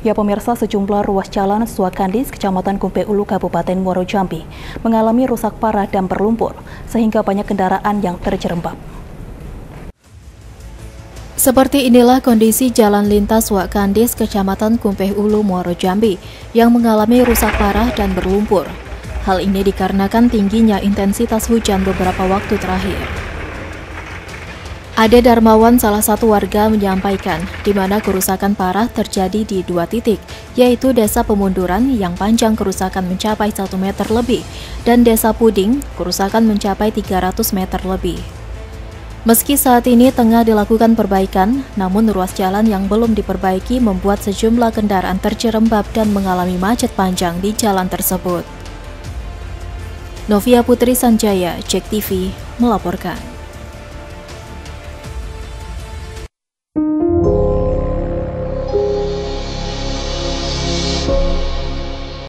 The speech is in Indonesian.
Ya pemirsa, sejumlah ruas jalan Suakandis, Kecamatan Kumpe Ulu, Kabupaten Muaro Jambi mengalami rusak parah dan berlumpur, sehingga banyak kendaraan yang terjerembab. Seperti inilah kondisi jalan lintas Wakandis, Kecamatan Kumpeh Ulu, Muaro Jambi, yang mengalami rusak parah dan berlumpur. Hal ini dikarenakan tingginya intensitas hujan beberapa waktu terakhir. Ade Darmawan salah satu warga menyampaikan di mana kerusakan parah terjadi di dua titik, yaitu Desa Pemunduran yang panjang kerusakan mencapai 1 meter lebih dan Desa Puding kerusakan mencapai 300 meter lebih. Meski saat ini tengah dilakukan perbaikan, namun ruas jalan yang belum diperbaiki membuat sejumlah kendaraan terjerembab dan mengalami macet panjang di jalan tersebut. Novia Putri Sanjaya, Cek TV, melaporkan.